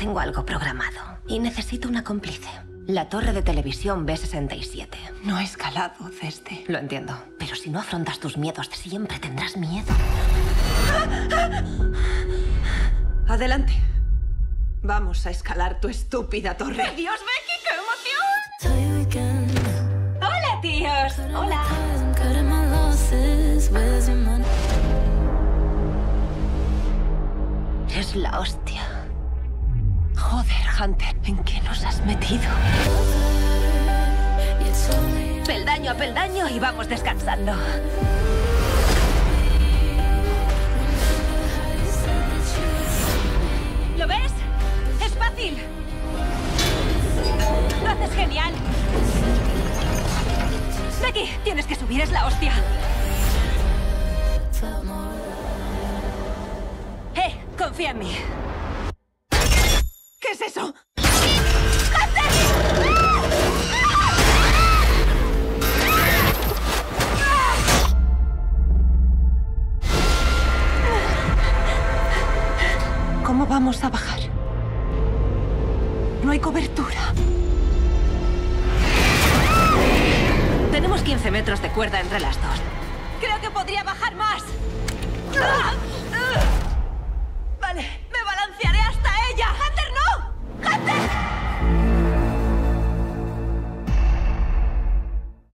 Tengo algo programado y necesito una cómplice. La torre de televisión B67. No he escalado desde... Lo entiendo. Pero si no afrontas tus miedos, siempre tendrás miedo. Adelante. Vamos a escalar tu estúpida torre. ¡Dios, Becky, qué emoción! ¡Hola, tíos! ¡Hola! Es la hostia. Joder, Hunter, ¿en qué nos has metido? Peldaño a peldaño y vamos descansando. ¿Lo ves? Es fácil. Lo haces genial. Becky, tienes que subir, es la hostia. Eh, confía en mí. ¿Qué es eso? ¿Cómo vamos a bajar? No hay cobertura. Tenemos 15 metros de cuerda entre las dos. Creo que podría bajar más.